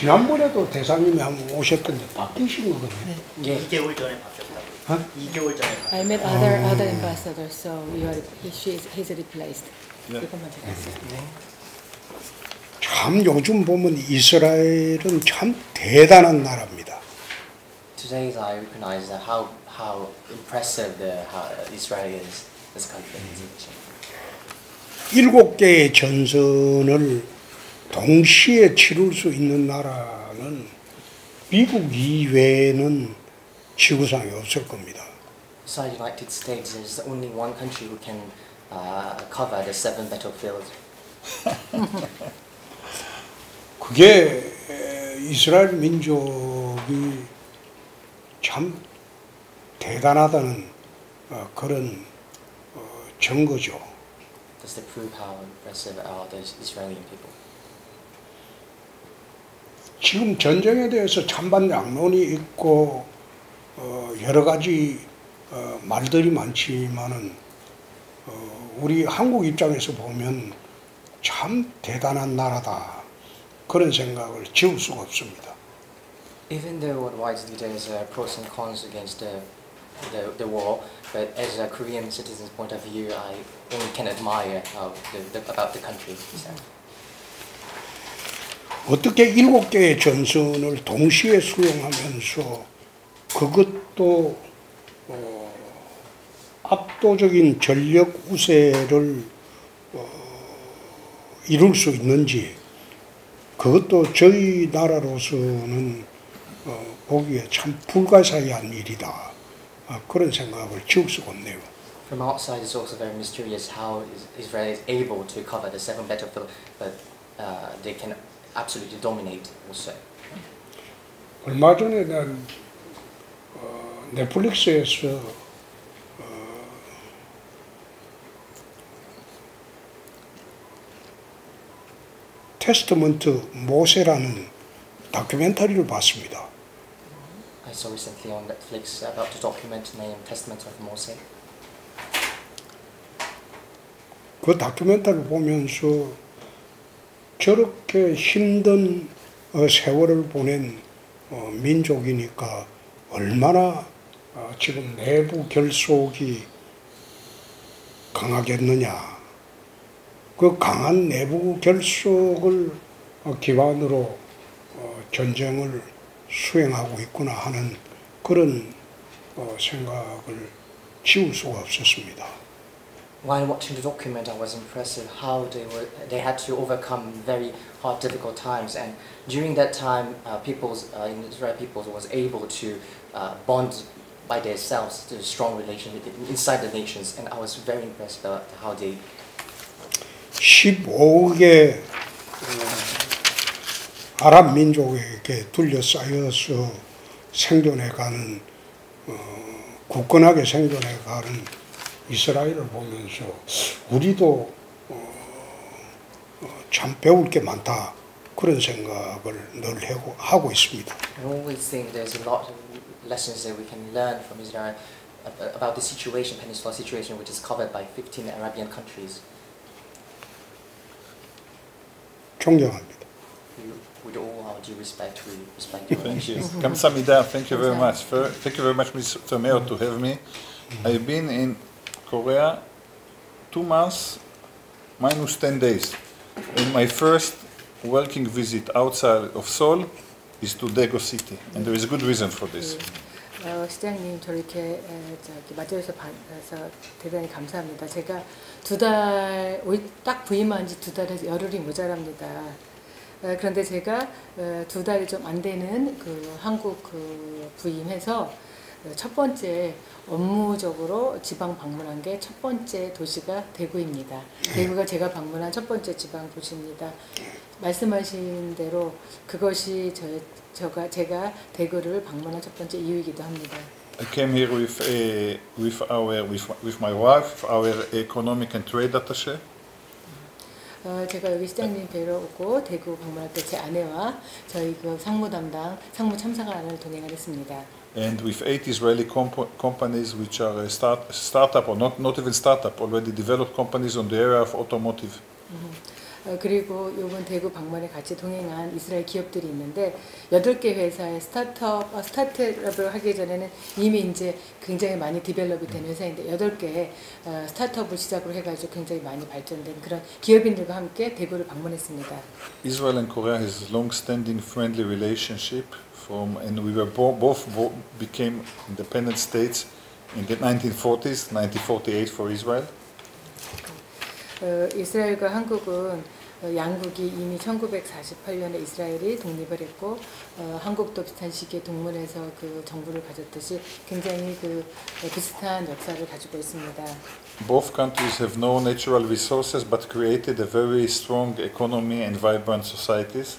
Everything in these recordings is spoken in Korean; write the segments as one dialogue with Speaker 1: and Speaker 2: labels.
Speaker 1: 지난번에도 대사님이 한번 오셨던데 바뀌신 거거든요.
Speaker 2: 예.
Speaker 3: 2개월 전에 바뀌었다고.
Speaker 1: 어?
Speaker 3: 2개월 전에.
Speaker 4: I met other other ambassadors, so you are he, she is he's replaced. 이것만 제가 했어요.
Speaker 1: 참 요즘 보면 이스라엘은 참 대단한 나라입니다.
Speaker 2: Today I recognize that how how impressive the how Israel is a country.
Speaker 1: 일곱 개의 전선을 동시에 치룰 수 있는 나라는 미국 이외에는 지구상에 없을 겁니다.
Speaker 2: Besides United States, there's only one country who can uh, cover the seven battlefields.
Speaker 1: 그게 에, 이스라엘 민족이 참 대단하다는 어, 그런 어, 증거죠.
Speaker 2: Just to prove how impressive are the Israeli people.
Speaker 1: 지금 전쟁에 대해서 찬반 양론이 있고 어, 여러 가지 어, 말들이 많지만은 어, 우리 한국 입장에서 보면 참 대단한 나라다 그런 생각을 지울 수가 없습니다.
Speaker 2: Even though widely there's uh, pros and cons against the, the the war, but as a Korean citizen's point of view, I only can admire how the, the, about the country. itself.
Speaker 1: 어떻게 일곱 개의 전선을 동시에 수용하면서 그것도 어, 압도적인 전력 우세를 어, 이룰 수 있는지 그것도 저희 나라로서는 어, 보기에 참 불가사의한 일이다 아, 그런 생각을 지울 수가 없네요.
Speaker 2: From outside, it's also very mysterious how is- Israel is able to cover the seven battlefield, but uh, they can absolutely dominate also.
Speaker 1: 얼마 전에 난 어, 넷플릭스에서 어, 테스트먼트 모세라는 다큐멘터리를 봤습니다.
Speaker 2: I saw recently on Netflix about the document named Testament of Moses.
Speaker 1: 그 다큐멘터리를 보면서 저렇게 힘든 어, 세월을 보낸 어, 민족이니까 얼마나 어, 지금 내부 결속이 강하겠느냐. 그 강한 내부 결속을 어, 기반으로 어, 전쟁을 수행하고 있구나 하는 그런 어, 생각을 지울 수가 없었습니다.
Speaker 2: While watching the document, I was impressed with how they were they had to overcome very hard, difficult times, and during that time, uh, people's uh, in Israel peoples was able to uh, bond by themselves to a strong relation with- inside the nations, and I was very impressed about how they
Speaker 1: 15억의 아랍 민족에게 둘러싸여서 생존해가는 어, 굳건하게 생존해가는 이스라엘을 보면서 우리도 어, 어, 참 배울 게 많다 그런 생각을 늘 하고, 하고 있습니다.
Speaker 2: I always think there's a lot of lessons that we can learn from Israel ab- about the situation, peninsula situation, which is covered by 15 Arabian countries.
Speaker 1: 존경합니다.
Speaker 2: With all our due respect, we respect your
Speaker 5: Thank you. Kamsamida, thank you very much. Thank you very much, Mr. Mayor, to have me. I've been in Korea two months minus 10 days. And my first working visit outside of Seoul is to Daegu City. And there is good reason for this.
Speaker 4: 어, 시장님 저렇게 에, 저기 맞이해서 대단히 감사합니다. 제가 두달딱 부임한 지 두 달에서 열흘이 모자랍니다. 어, 그런데 제가 어, 두 달이 좀안 되는 그 한국 그 부임해서 어, 첫 번째 업무적으로 지방 방문한 게 첫 번째 도시가 대구입니다. 대구가 제가 방문한 첫 번째 지방 도시입니다. 말씀하신 대로 그것이 저, 저가 제가 대구를 방문한 첫 번째 이유이기도 합니다.
Speaker 5: I came here with, uh, with, our, with, with my wife, our economic and trade attaché.
Speaker 4: 어, 제가 여기 시장님 뵈러 오고 대구 방문할 때 제 아내와 저희 그 상무 담당 상무 참사관을 동행을 했습니다.
Speaker 5: And with eight Israeli compo- companies which are a start, startup or not, not even startup, already developed companies on the area of automotive.
Speaker 4: 어, 그리고 이번 대구 방문에 같이 동행한 이스라엘 기업들이 있는데 여덟 개 회사의 스타트업 어, 스타트업을 하기 전에는 이미 이제 굉장히 많이 디벨롭이 된 회사인데 여덟 개의 어, 스타트업을 시작으로 해가지고 굉장히 많이 발전된 그런 기업인들과 함께 대구를 방문했습니다.
Speaker 5: Israel and Korea has long-standing friendly relationship from, and we were bo- both bo- became independent states in the 1940s, 1948 for Israel.
Speaker 4: 어, 이스라엘과 한국은 어, 양국이 이미 1948년에 이스라엘이 독립을 했고 어, 한국도 비슷한 시기에 동문에서 그 정부를 가졌듯이 굉장히 그 어, 비슷한 역사를 가지고 있습니다.
Speaker 5: Both countries have no natural resources but created a very strong economy and vibrant societies.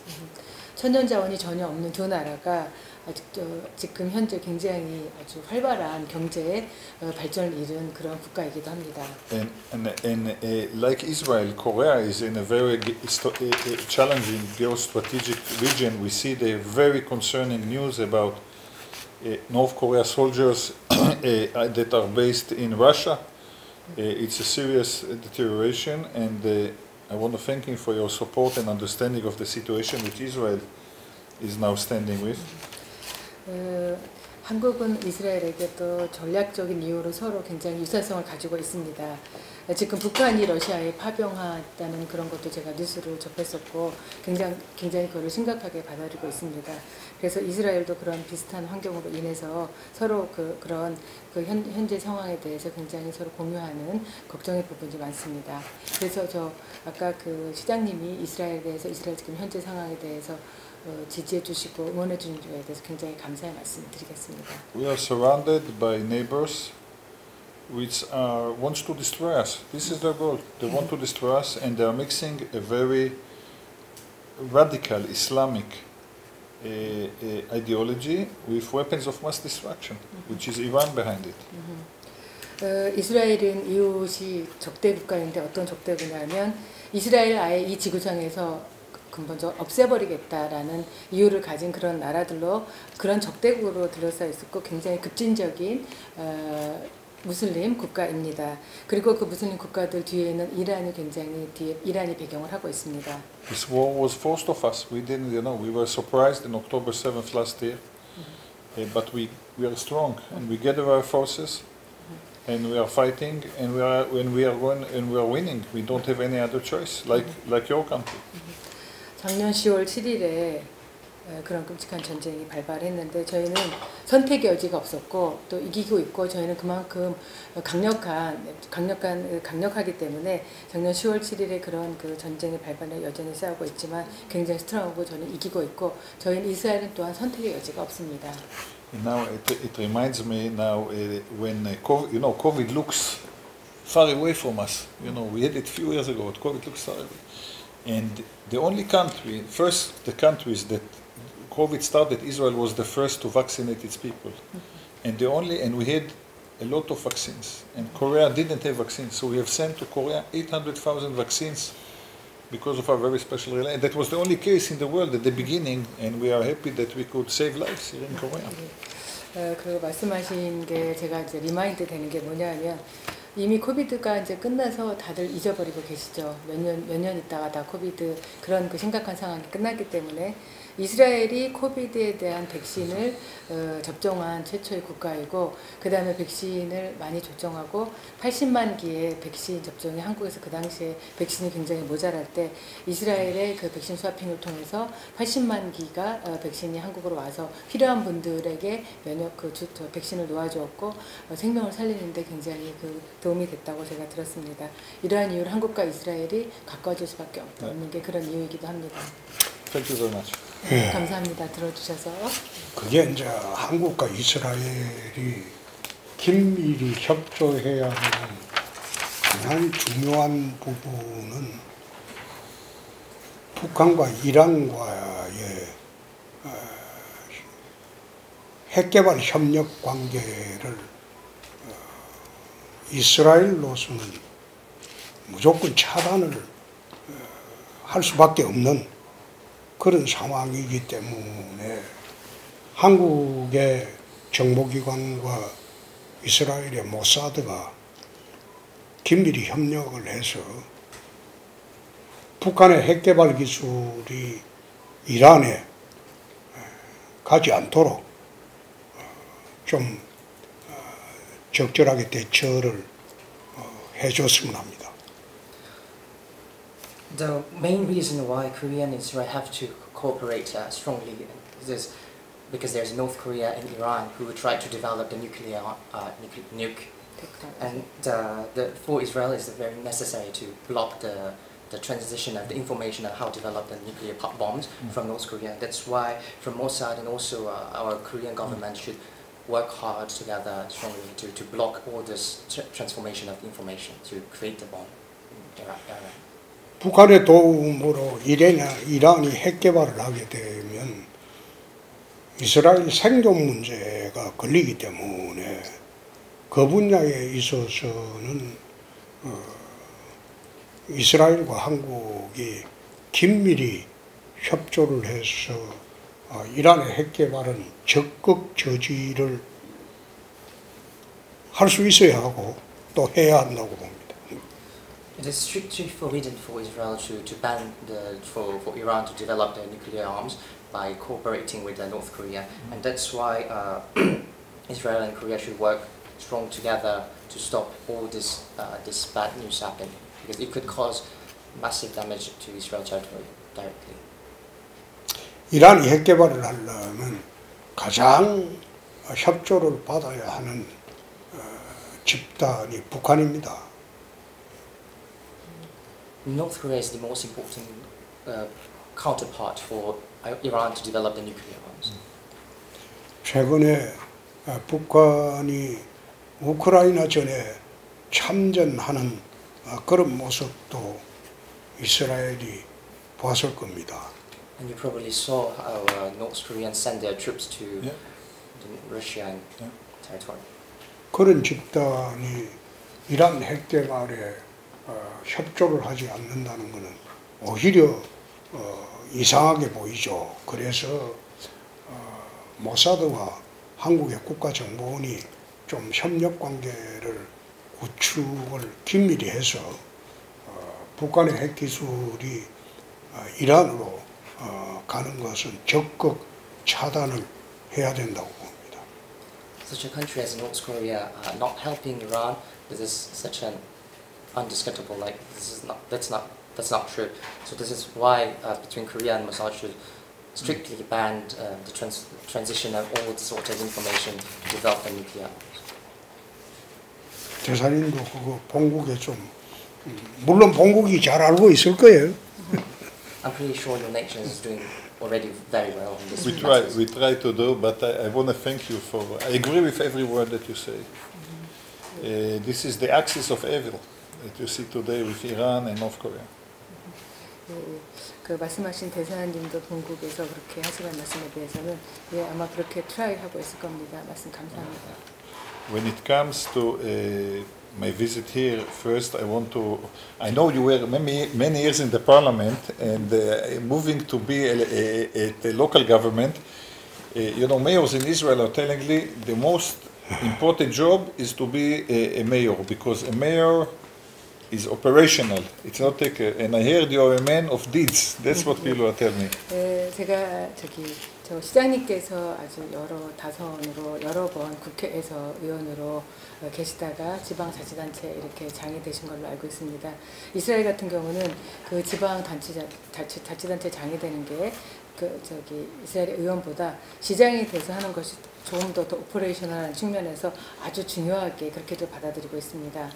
Speaker 4: 천연 자원이 전혀 없는 두 나라가 아직 저 지금 현재 굉장히 아주 활발한 경제 어, 발전을 이룬 그런 국가이기도 합니다.
Speaker 5: And, and, and uh, like Israel, Korea is in a very uh, uh, challenging geostrategic region. We see the very concerning news about uh, North Korea soldiers uh, that are based in Russia. Uh, it's a serious deterioration, and uh, I want to thank you for your support and understanding of the situation which Israel is now standing with.
Speaker 4: 어, 한국은 이스라엘에게 또 전략적인 이유로 서로 굉장히 유사성을 가지고 있습니다. 어, 지금 북한이 러시아에 파병하다는 그런 것도 제가 뉴스로 접했었고 굉장히 굉장히 그걸 심각하게 받아들이고 있습니다. 그래서 이스라엘도 그런 비슷한 환경으로 인해서 서로 그 그런 그 현, 현재 상황에 대해서 굉장히 서로 공유하는 걱정의 부분이 많습니다. 그래서 저 아까 그 시장님이 이스라엘에 대해서 이스라엘 지금 현재 상황에 대해서 어, 지지해 주시고 응원해 주는 거에 대해서 굉장히 감사의 말씀을 드리겠습니다.
Speaker 5: We are surrounded by neighbors which are, wants to destroy us. This is their goal. They want to destroy us and they are mixing a very radical Islamic uh, uh, ideology with weapons of mass destruction, which is Iran behind it.
Speaker 4: 어, 이스라엘은 이웃이 적대 국가인데 어떤 적대국이냐면 이스라엘 아예 이 지구상에서 근본적으로 없애버리겠다라는 이유를 가진 그런 나라들로 그런 적대국으로 둘러싸여 있었고 굉장히 급진적인 어, 무슬림 국가입니다. 그리고 그 무슬림 국가들 뒤에는 이란이 굉장히 뒤에 이란이 배경을 하고 있습니다.
Speaker 5: This war was forced of us. We didn't, you know, we were surprised in October 7th last year. Uh, but we, we are strong and we gather our forces and we are fighting and we are when we are going and we are winning. We don't have any other choice, like like your country.
Speaker 4: 작년 10월 7일에 어, 그런 끔찍한 전쟁이 발발했는데 저희는 선택의 여지가 없었고 또 이기고 있고 저희는 그만큼 강력한 강력한 강력하기 때문에 작년 10월 7일에 그런 그 전쟁의 발발에 여전히 싸우고 있지만 굉장히 스트롱하고 저는 이기고 있고 저희는 이스라엘은 또한 선택의 여지가 없습니다.
Speaker 5: Now it, it reminds me now uh, when uh, COVID, you know COVID looks far away from us. You know we had it few years ago, but COVID looks far away. And the only country, first the countries that COVID started, Israel was the first to vaccinate its people, and the only and we had a lot of vaccines, and Korea didn't have vaccines, so we have sent to Korea 800,000 vaccines because of our very special relation. That was the only case in the world at the beginning, and we are happy that we could save lives here in Korea.
Speaker 4: 어, 그 말씀하신 게 제가 이제 리마인드 되는 게 뭐냐면 이미 코비드가 이제 끝나서 다들 잊어버리고 계시죠. 몇 년 몇 년 있다가 다 코비드 그런 그 심각한 상황이 끝났기 때문에 이스라엘이 COVID에 대한 백신을 어, 접종한 최초의 국가이고 그 다음에 백신을 많이 접종하고 80만 기의 백신 접종이 한국에서 그 당시에 백신이 굉장히 모자랄 때 이스라엘의 그 백신 swapping을 통해서 80만 기가 어, 백신이 한국으로 와서 필요한 분들에게 면역 그 주, 저 백신을 놓아주었고 어, 생명을 살리는데 굉장히 그 도움이 됐다고 제가 들었습니다. 이러한 이유로 한국과 이스라엘이 가까워질 수밖에 없- 없는 게 그런 이유이기도 합니다.
Speaker 5: Thank you very much.
Speaker 4: 감사합니다. 들어주셔서.
Speaker 1: 그게 이제 한국과 이스라엘이 긴밀히 협조해야 하는 가장 중요한 부분은 북한과 이란과의 어, 핵개발 협력 관계를 어, 이스라엘로서는 무조건 차단을 어, 할 수밖에 없는 그런 상황이기 때문에 한국의 정보기관과 이스라엘의 모사드가 긴밀히 협력을 해서 북한의 핵 개발 기술이 이란에 에, 가지 않도록 어, 좀 어, 적절하게 대처를 어, 해줬으면 합니다.
Speaker 2: The main reason why Korea and Israel have to cooperate uh, strongly is because there's North Korea and Iran who try to develop the nuclear uh, nuke, nuke and uh, the, for Israel it's very necessary to block the the transition of the information on how to develop the nuclear pop bombs from North Korea. That's why from Mossad and also uh, our Korean government should work hard together strongly to, to block all this tr- transformation of information to create the bomb in Iran. Iran.
Speaker 1: 북한의 도움으로 이란이, 이란이 핵 개발을 하게 되면 이스라엘 생존 문제가 걸리기 때문에 그 분야에 있어서는 어, 이스라엘과 한국이 긴밀히 협조를 해서 어, 이란의 핵 개발은 적극 저지를 할 수 있어야 하고 또 해야 한다고 봅니다.
Speaker 2: It is strictly forbidden for Israel to, to ban the, for, for Iran to develop their nuclear arms by cooperating with uh, North Korea. And that's why uh, Israel and Korea should work strong together to stop all this, uh, this bad news happen. Because it could cause massive damage to Israel territory directly.
Speaker 1: 이란이 핵 개발을 하려면 가장 협조를 받아야 하는 어, 집단이 북한입니다.
Speaker 2: North Korea is the most important uh, counterpart for uh, Iran to develop the nuclear arms.
Speaker 1: 최근에 어, 북한이 우크라이나 전에 참전하는 어, 그런 모습도 이스라엘이 봤을 겁니다.
Speaker 2: And you probably saw how uh, North Koreans send their troops to
Speaker 5: Yeah.
Speaker 2: the Russian
Speaker 5: Yeah.
Speaker 2: territory.
Speaker 1: 그런 집단이 이란 핵 개발에 어, 협조를 하지 않는다는 것은 오히려 어, 이상하게 보이죠. 그래서 어, 모사드와 한국의 국가정보원이 좀 협력 관계를 구축을 긴밀히 해서 어, 북한의 핵 기술이 어, 이란으로 어, 가는 것은 적극 차단을 해야 된다고 봅니다.
Speaker 2: Such a country as North Korea uh, not helping Iran, this is such an undiscutable. Like this is not that's not that's not true. So this is why uh, between Korea and Mossad should strictly ban uh, the trans- transition of all sorts of information to develop the nuclear. arms.
Speaker 1: 대사님도 그거 본국에 좀 음, 물론 본국이 잘 알고 있을 거예요.
Speaker 2: I'm pretty sure your nation is doing already very well in this.
Speaker 5: We try,
Speaker 2: matters.
Speaker 5: we try to do, but I, I want to thank you for. I agree with every word that you say. Uh, this is the axis of evil that you see today with Iran and North Korea.
Speaker 4: 예, 예. 그 말씀하신 대사님도 본국에서 그렇게 하시는 말씀에 대해서는 예, 아마 그렇게 트라이 하고 있을 겁니다. 말씀 감사합니다.
Speaker 5: When it comes to uh, my visit here, first I want to. I know you were many, many years in the parliament and uh, moving to be a, a, at the local government. Uh, you know, mayors in Israel are telling me the most important job is to be a, a mayor because a mayor is operational. It's not like, a, and I heard you are a man of deeds. That's what people are telling me.
Speaker 4: 예, 제가 저기 저 시장님께서 아주 여러 다선으로 여러 번 국회에서 의원으로 어, 계시다가 지방자치단체 이렇게 장이 되신 걸로 알고 있습니다. 이스라엘 같은 경우는 그 지방단체 자치, 자치단체 장이 되는 게 그 저기 이스라엘 의원보다 시장이 돼서 하는 것이 조금 더, 더 오퍼레이셔널한 측면에서 아주 중요하게 그렇게도 받아들이고 있습니다.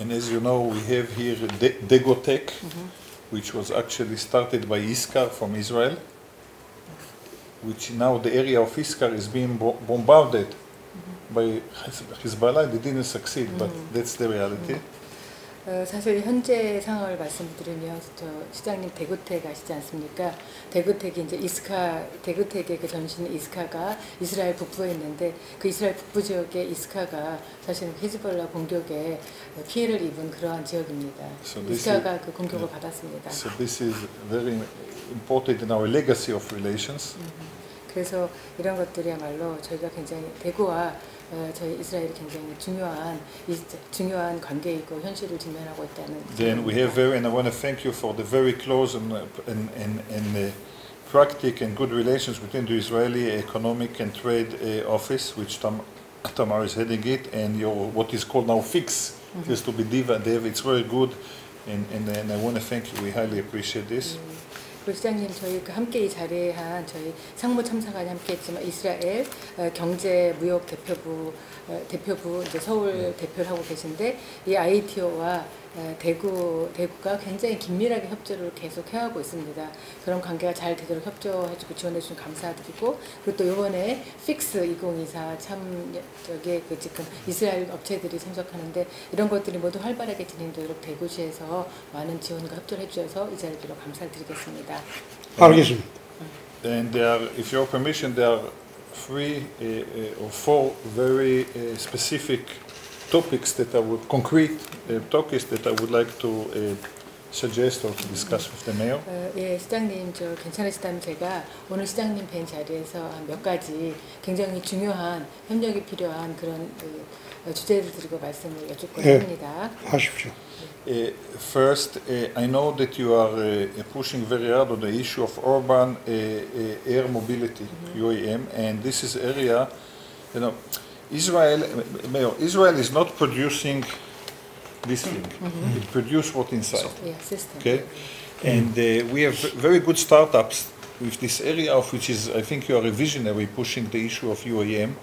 Speaker 5: And as you know, we have here De- Degotech, mm-hmm. which was actually started by Iskar from Israel, which now the area of Iskar is being bo- bombarded mm-hmm. by Hiz- Hezbollah. They didn't succeed, but mm. that's the reality. Mm-hmm.
Speaker 4: 어, 사실 현재 상황을 말씀드리면 저 시장님 대구택 아시지 않습니까? 대구택이 이제 이스카 대구택의 그 전신 이스카가 이스라엘 북부에 있는데 그 이스라엘 북부 지역의 이스카가 사실은 히즈볼라 공격에 피해를 입은 그러한 지역입니다.
Speaker 5: So
Speaker 4: 이스카가
Speaker 5: is-
Speaker 4: 그 공격을
Speaker 5: yeah.
Speaker 4: 받았습니다.
Speaker 5: So this is very important in our legacy of relations.
Speaker 4: 그래서 이런 것들이야말로 저희가 굉장히 대구와 어, 저희 이스라엘이 굉장히 중요한 이- 중요한 관계이고 현실을 직면하고 있다는
Speaker 5: Then we have very, and I want to thank you for the very close and, uh, and, and, and uh, practical and good relations between the Israeli Economic and Trade uh, Office, which Tam, Tamar is heading it, and your what is called now FIX, it used to be DIVA, Dev, it's very good, and, and, and I want to thank you, we highly appreciate this.
Speaker 4: 그 시장님 저희 그 함께 이 자리에 한 저희 상무 참사관이 함께했지만 이스라엘 어, 경제 무역 대표부 어, 대표부 이제 서울 대표를 하고 계신데 이 ITO와 어, 대구 대구가 굉장히 긴밀하게 협조를 계속 해하고 있습니다. 그런 관계가 잘 되도록 협조해주고 지원해주신 감사드리고 그리고 또 이번에 FIX 2024 참 저기 그 지금 이스라엘 업체들이 참석하는데 이런 것들이 모두 활발하게 진행되도록 대구시에서 많은 지원과 협조를 해주셔서 이 자리를 빌어 감사를 드리겠습니다.
Speaker 1: 알겠습니다.
Speaker 5: And there are, if your permission, there are three uh, uh, or four very uh, specific topics that I would, concrete uh, topics that I would like to uh, suggest or to discuss with the mayor.
Speaker 4: 어, 예, 시장님 저 괜찮으시다면 제가 오늘 시장님 뵌 자리에서 한 몇 가지 굉장히 중요한 협력이 필요한 그런 그, 어, 주제를 드리고 말씀을 여쭙고
Speaker 1: 예.
Speaker 4: 합니다.
Speaker 1: 하십시오.
Speaker 5: Uh, first, uh, I know that you are uh, pushing very hard on the issue of urban uh, uh, air mobility, UAM, and this is area, you know, Israel, Israel is not producing this thing. Mm-hmm. It produces what inside.
Speaker 4: Yeah,
Speaker 5: okay, and uh, we have very good startups with this area of which is, I think, you are a visionary pushing the issue of UAM,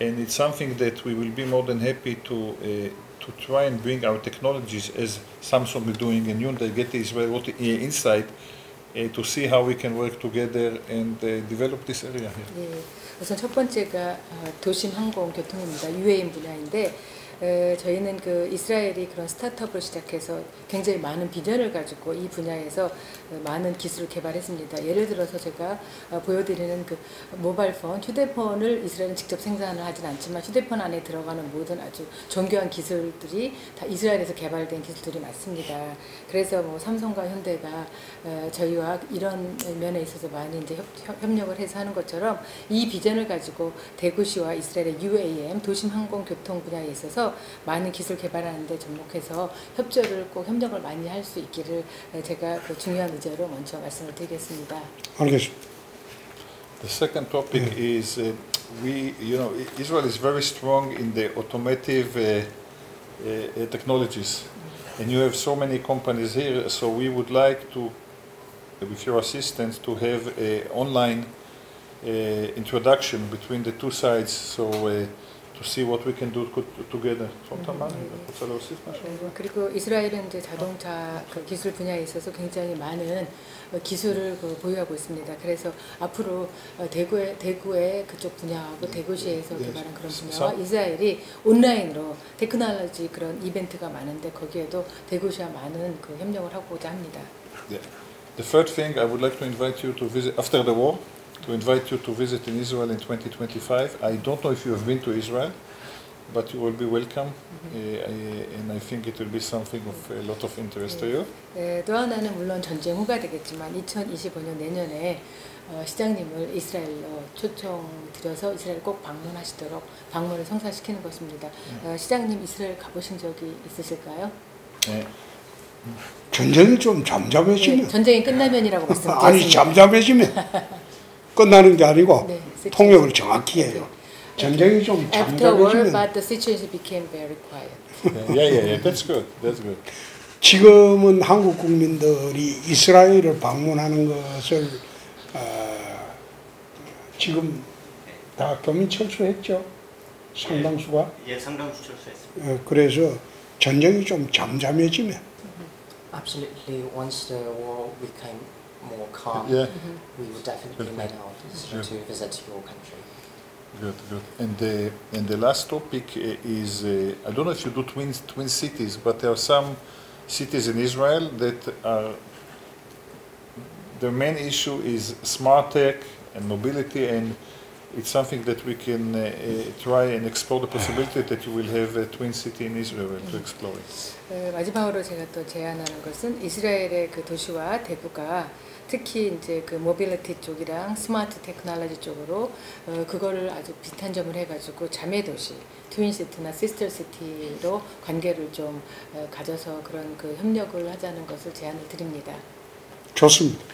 Speaker 5: and it's something that we will be more than happy to. Uh, to try and bring our technologies as Samsung is doing and Hyundai get the inside. to see how we can work together and uh, develop this area here.
Speaker 4: 예, 우선 첫 번째가 어, 도심 항공 교통입니다. UAM 분야인데 에, 저희는 그 이스라엘이 그런 스타트업을 시작해서 굉장히 많은 비전을 가지고 이 분야에서 어, 많은 기술을 개발했습니다. 예를 들어서 제가 어, 보여드리는 그 모바일 폰, 휴대폰을 이스라엘은 직접 생산을 하진 않지만 휴대폰 안에 들어가는 모든 아주 정교한 기술들이 다 이스라엘에서 개발된 기술들이 많습니다. 그래서 뭐 삼성과 현대가 어, 저희와 이런 면에 있어서 많이 이제 협력을 해서 하는 것처럼 이 비전을 가지고 대구시와 이스라엘의 UAM 도심 항공 교통 분야에 있어서 많은 기술 개발하는데 접목해서 협조를 꼭 협력을 많이 할 수 있기를 에, 제가 그 중요한 의제로 먼저 말씀을 드리겠습니다.
Speaker 1: 알겠습니다.
Speaker 5: The second topic is uh, we, you know, Israel is very strong in the automotive uh, uh, uh, technologies, and you have so many companies here. So we would like to, with your assistance, to have a online uh, introduction between the two sides. So uh, to see what we can do together. 네,
Speaker 4: 그리고 이스라엘은 이제 자동차 그 기술 분야에 있어서 굉장히 많은 어, 기술을 그 보유하고 있습니다. 그래서 앞으로 어, 대구의 대구의 그쪽 분야하고 대구시에서
Speaker 5: 네.
Speaker 4: 개발한 그런 분야와 이스라엘이 온라인으로 테크놀로지 그런 이벤트가 많은데 거기에도 대구시와 많은 그 협력을 하고자 합니다.
Speaker 5: 네. The third thing I would like to invite you to visit after the war. To invite you to visit in Israel in 2025. I don't know if you have been to Israel, but you will be welcome, uh, and I think it will be something of a lot of interest to you.
Speaker 4: 네, 또 하나는 물론 전쟁 후가 되겠지만 2025년 내년에 어, 시장님을 이스라엘로 초청드려서 이스라엘 꼭 방문하시도록 방문을 성사시키는 것입니다. 어, 시장님 이스라엘 가보신 적이 있으실까요?
Speaker 5: Uh,
Speaker 1: 전쟁이 좀
Speaker 4: 네,
Speaker 1: 잠잠해지면
Speaker 4: 전쟁이 끝나면이라고
Speaker 1: 아니
Speaker 4: 말씀드렸습니다.
Speaker 1: 잠잠해지면 끝나는 게 아니고
Speaker 4: 네,
Speaker 1: 통역을 정확히 해요. 전쟁이 좀 잠잠해지면
Speaker 4: but the situation became very quiet.
Speaker 5: yeah, yeah, yeah. That's good. That's good.
Speaker 1: 지금은 한국 국민들이 이스라엘을 방문하는 것을 어, 지금 다 교민 철수했죠. 상당수가.
Speaker 3: 예, 상당수 철수했습니다.
Speaker 1: 어, 그래서 전쟁이 좀 잠잠해지면
Speaker 2: Absolutely. Once the war became more calm,
Speaker 5: Yeah,
Speaker 2: we would definitely make our decision to visit your country.
Speaker 5: good, good. And the and the last topic uh, is uh, I don't know if you do twin twin cities, but there are some cities in Israel that are the main issue is smart tech and mobility, and it's something that we can uh, uh, try and explore the possibility that you will have a twin city in Israel to explore it.
Speaker 4: 어, 마지막으로 제가 또 제안하는 것은 이스라엘의 그 도시와 대구가 특히 이제 그 모빌리티 쪽이랑 smart technology 쪽으로 어, 그거를 아주 비슷한 점을 해가지고 자매 도시 twin city나 sister city로 관계를 좀 어, 가져서 그런 그 협력을 하자는 것을 제안을 드립니다.
Speaker 1: 좋습니다.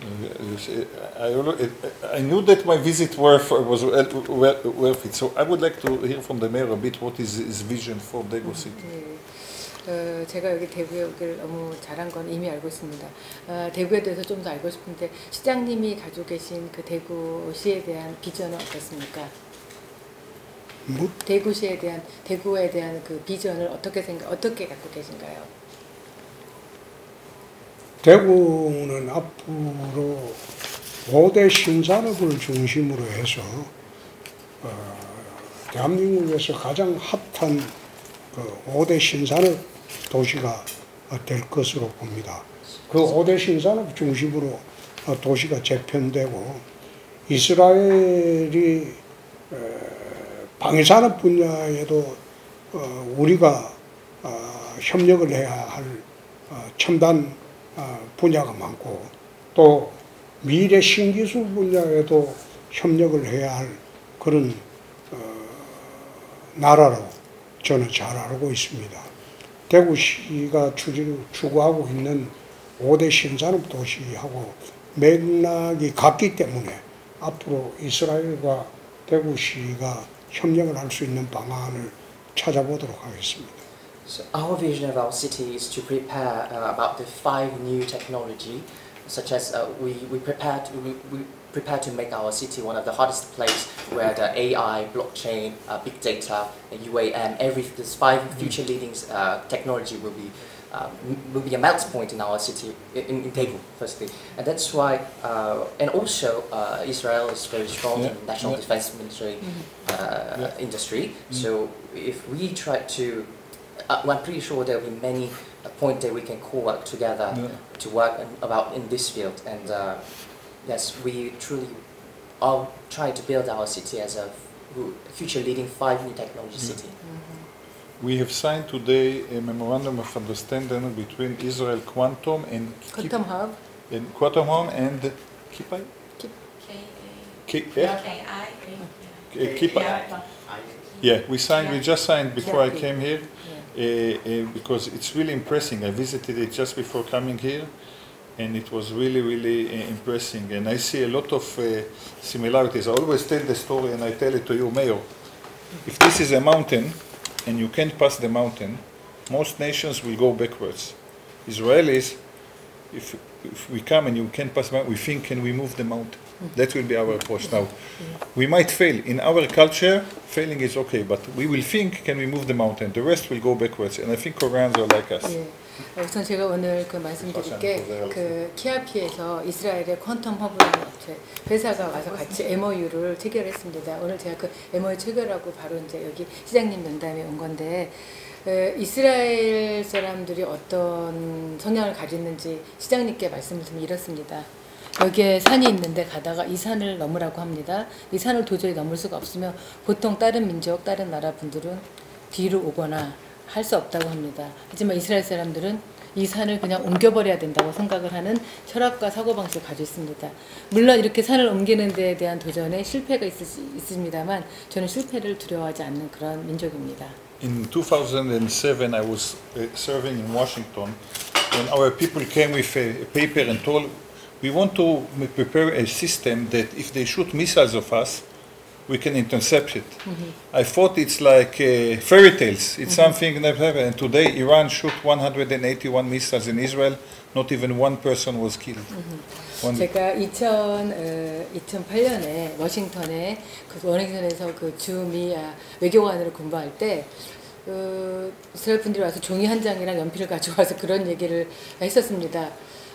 Speaker 5: Uh, you see, I, I knew that my visit worth, was well- well- worth it, so I would like to hear from the mayor a bit what is his vision for Daegu City.
Speaker 4: 예. 어, 제가 여기 대구에 오기를 너무 잘한 건 이미 알고 있습니다. 어, 대구에 대해서 좀 더 알고 싶은데 시장님이 가지고 계신 그 대구시에 대한 비전은 어떻습니까?
Speaker 1: 뭐,
Speaker 4: 대구시에 대한 대구에 대한 그 비전을 어떻게 생각 어떻게 갖고 계신가요?
Speaker 1: 대구는 앞으로 5대 신산업을 중심으로 해서 어, 대한민국에서 가장 핫한 그 5대 신산업 도시가 될 것으로 봅니다. 그 5대 신산업 중심으로 어, 도시가 재편되고 이스라엘이 에, 방위산업 분야에도 어, 우리가 어, 협력을 해야 할 어, 첨단 어, 분야가 많고 또 미래 신기술 분야에도 협력을 해야 할 그런 어, 나라로 저는 잘 알고 있습니다. 대구시가 추구하고 있는 5대 신산업 도시하고 맥락이 같기 때문에 앞으로 이스라엘과 대구시가 협력을 할 수 있는 방안을 찾아보도록 하겠습니다.
Speaker 2: So our vision of our city is to prepare uh, about the five new technology, such as uh, we we prepare to, we, we prepare to make our city one of the hottest place where the AI, blockchain, uh, big data, UAM, every these five future leading uh, technology will be. Um, will be a melt point in our city, in, in Daegu, firstly, and that's why. Uh, and also, uh, Israel is very strong
Speaker 5: Yeah,
Speaker 2: in national
Speaker 5: yeah.
Speaker 2: defense military uh,
Speaker 5: Yeah.
Speaker 2: industry. So if we try to uh, I'm pretty sure there will be many points that we can co-work together
Speaker 5: yeah.
Speaker 2: to work in, about in this field. And uh, yes, we truly are trying to build our city as a future leading five new technology
Speaker 5: mm-hmm.
Speaker 2: city. Mm-hmm.
Speaker 5: We have signed today a memorandum of understanding between Israel Quantum and
Speaker 4: Quantum Kip, Hub.
Speaker 5: And Quantum Hub and Kipai. Kip. Yeah, we signed. Yeah. We just signed before I came here because it's really impressive. I visited it just before coming here, and it was really, really uh, impressing. And I see a lot of uh, similarities. I always tell the story, and I tell it to you, Mayor. If this is a mountain, and you can't pass the mountain, most nations will go backwards. Israelis, if if we come and you can't pass we think, can we move the mountain? That will be our approach. Now, we might fail. In our culture, failing is okay, but we will think, can we move the mountain? The rest will go backwards. And I think Koreans are like us.
Speaker 4: 예. 어, 우선 제가 오늘 그 말씀드릴 게그 키아피에서 이스라엘의 퀀텀 허브라는 업체 회사가 와서 같이 MOU를 체결했습니다. 오늘 제가 그 MOU 체결하고 바로 이제 여기 시장님 면담에 온 건데 에, 이스라엘 사람들이 어떤 성향을 가지는지 시장님께 말씀을 드리면 이렇습니다. 여기에 산이 있는데 가다가 이 산을 넘으라고 합니다. 이 산을 도저히 넘을 수가 없으면 보통 다른 민족, 다른 나라 분들은 뒤로 오거나 할 수 없다고 합니다. 하지만 이스라엘 사람들은 이 산을 그냥 옮겨버려야 된다고 생각을 하는 철학과 사고방식을 가지고 있습니다. 물론 이렇게 산을 옮기는 데에 대한 도전에 실패가 있을 수 있습니다만 저는 실패를 두려워하지 않는 그런 민족입니다.
Speaker 5: In 2007, I was uh, serving in Washington, and our people came with a, a paper and told, we want to m- prepare a system that if they shoot missiles of us, we can intercept it. I thought it's like uh, fairy tales. It's something that happened. And today, Iran shoot 181 missiles in Israel. Not even one person was killed. One-
Speaker 4: 제가 2000, 어, 2008년에 워싱턴에 그 워싱턴에서 그 주미 아, 외교관으로 근무할 때 어, 이스라엘 분들이 와서 종이 한 장이랑 연필을 가져와서 그런 얘기를 했었습니다.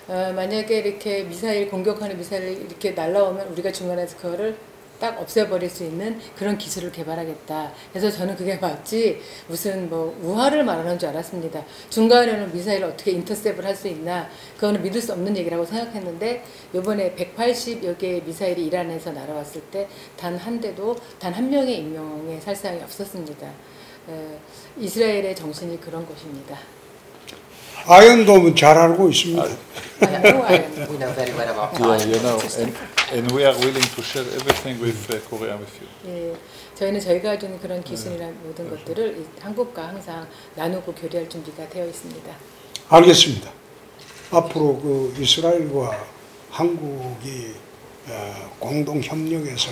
Speaker 4: 어, 만약에 이렇게 미사일 공격하는 미사일이 이렇게 날라오면 우리가 중간에서 그거를 딱 없애버릴 수 있는 그런 기술을 개발하겠다. 그래서 저는 그게 마치 무슨 뭐 우화를 말하는 줄 알았습니다. 중간에는 미사일을 어떻게 인터셉을 할 수 있나 그거는 믿을 수 없는 얘기라고 생각했는데 이번에 180여 개의 미사일이 이란에서 날아왔을 때 단 한 대도 단 한 명의 인명의 살상이 없었습니다. 에, 이스라엘의 정신이 그런 것입니다.
Speaker 1: 아연돔은 잘 알고 있습니다.
Speaker 2: We know very well about
Speaker 5: Yeah,
Speaker 2: Iron
Speaker 5: you know, and, and we are willing to share everything with uh, Korea with you.
Speaker 4: 예, 저희는 저희가 있는 그런 기술이나 모든 것들을 이 한국과 항상 나누고 교류할 준비가 되어 있습니다.
Speaker 1: 알겠습니다. 앞으로 그 이스라엘과 한국이 어, 공동 협력해서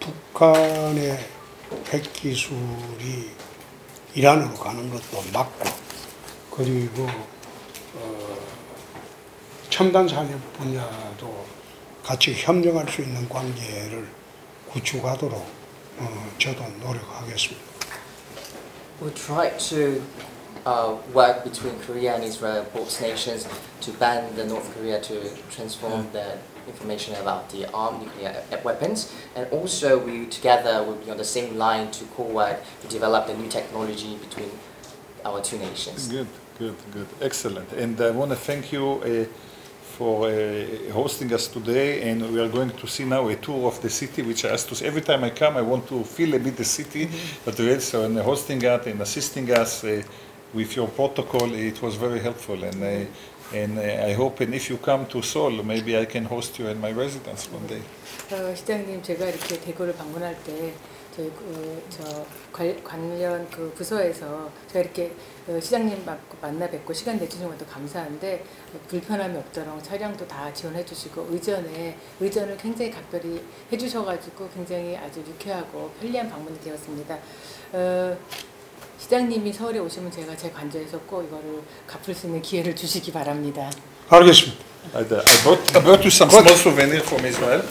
Speaker 1: 북한의 핵 기술이 이란으로 가는 것도 막고 그리고 어, 첨단 산업 분야도 같이 협력할 수 있는 관계를 구축하도록 어, 저도 노력하겠습니다.
Speaker 2: We try to uh, work between Korea and Israel, both nations, to ban the North Korea to transform the information about the armed nuclear e- weapons, and also we together will be on the same line to co-work to develop the new technology between our two nations.
Speaker 5: Good, good, good, excellent. And I want to thank you uh, for uh, hosting us today. And we are going to see now a tour of the city, which I ask to. Every time I come, I want to feel a bit the city. But well, so and hosting us and assisting us uh, with your protocol, it was very helpful. And uh, and uh, I hope, and if you come to Seoul, maybe I can host you in my residence one day.
Speaker 4: 어, 시장님 제가 이렇게 대구를 방문할 때 저희 그, 저 관- 관련 그 부서에서 제가 이렇게 어, 시장님 막 만나 뵙고 시간 내주신 것도 감사한데 어, 불편함이 없도록 차량도 다 지원해 주시고 의전에 의전을 굉장히 각별히 해주셔가지고 굉장히 아주 유쾌하고 편리한 방문이 되었습니다. 어, 시장님이 서울에 오시면 제가 제 관저에서 꼭 이거를 갚을 수 있는 기회를 주시기 바랍니다.
Speaker 1: 알겠습니다.
Speaker 5: I, brought you some small souvenir from Israel.